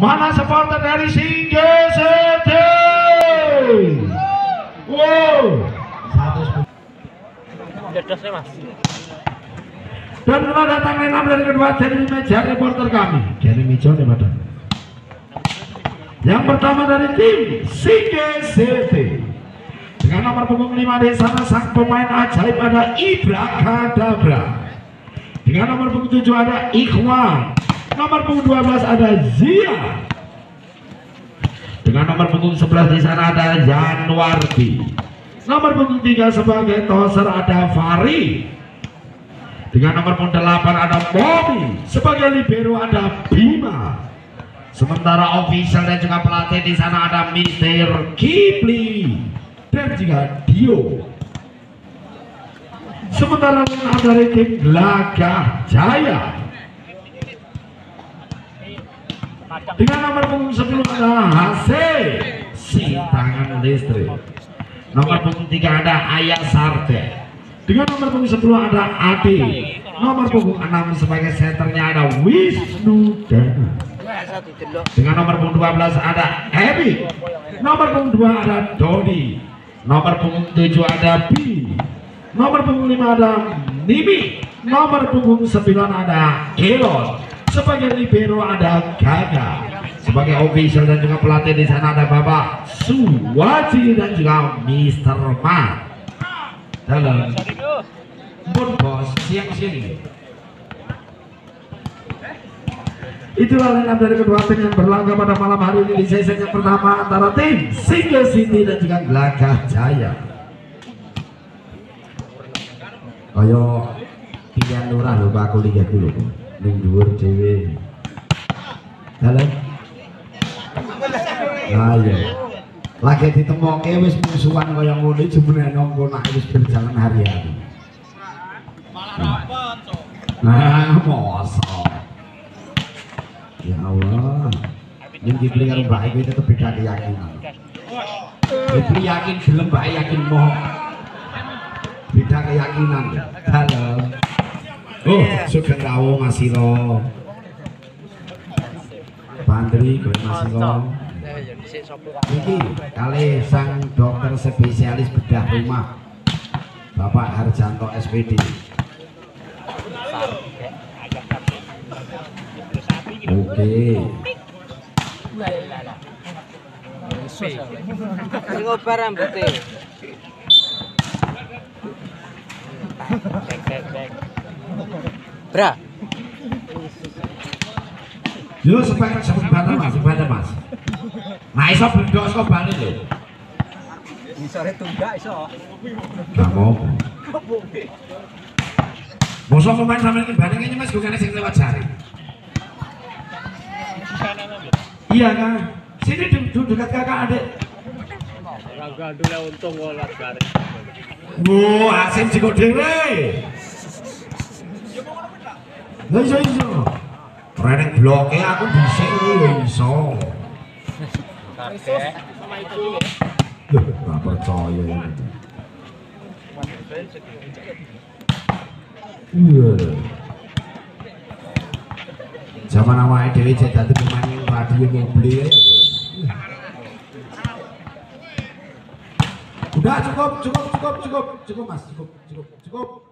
Mana supporter dari Singa City? Wow. Mas. Dan telah datang enam dari kedua dari meja reporter kami. Jeremy John ya Badan. Yang pertama dari tim Singa City. Dengan nomor punggung 5 di sana sang pemain ajaib ada Ibra Kadabra. Dengan nomor punggung 7 ada Ikhwan. Nomor punggung 12 ada Zia. Dengan nomor punggung 11 di sana ada Januarti. Nomor punggung 3 sebagai toser ada Fari. Dengan nomor punggung 8 ada Bobby. Sebagai libero ada Bima. Sementara official dan juga pelatih di sana ada Mr. Kipli dan juga Dio. Sementara yang dari tim Lagah Jaya dengan nomor punggung 10 ada Hase si tangan listrik. Nomor punggung 3 ada Ayah Sarte. Dengan nomor punggung 10 ada Adi. Nomor punggung 6 sebagai senternya ada Wisnu Dana. Dengan nomor punggung 12 ada Ebi. Nomor punggung 2 ada Dodi. Nomor punggung 7 ada Bi. Nomor punggung 5 ada Nimi. Nomor punggung 9 ada Elon. Sebagai libero ada Gaga. Sebagai official dan juga pelatih di sana ada Bapak Suwaji dan juga Mr. Ma. Dalam Pun bos siang sini. Itulah lineup dari kedua tim yang berlaga pada malam hari ini di sesi yang pertama antara tim Single City dan juga Gelagah Jaya. Ayo pilihan lurah lho Pak, aku lihat dulu. Ning dhuwur dhewe. Halo. Ayo. Lagi ditemoke wis musuhan kaya ngono jemene nongko nak wis berjalan hari-hari. Nah, mosok. Ya Allah. Yang dibeli karo Mbak itu beda keyakinan. Dibeli yakin gelem Mbak yakin mau. Beda keyakinan. Dalam. Oh, sugeng rawuh Mas. Pandri gue Mas Silo. Iki kali sang dokter spesialis bedah rumah. Bapak Harjanto SPD. Oke. Sing obar rambutnya. Bra. Yo sepeda sebentar Mas, sebentar Mas. Nah iso blendok saka bali lho. Isore tunggak iso. Gak mau. Mosok pemain sampean iki bali ngene Mas bukan sing lewat jari. Iya kan. Sini du du dekat kakak adik. Orang gandulnya untung ngolat garis. Wah, asin jiko dhewe. Lah iso iso. Reneng bloke aku dhisik lho iso. Loh, gak percaya. Iya. Zaman awake dhewe jek dadi pemain radio mobil ya. Udah cukup, cukup, cukup, cukup, cukup mas, cukup, cukup, cukup.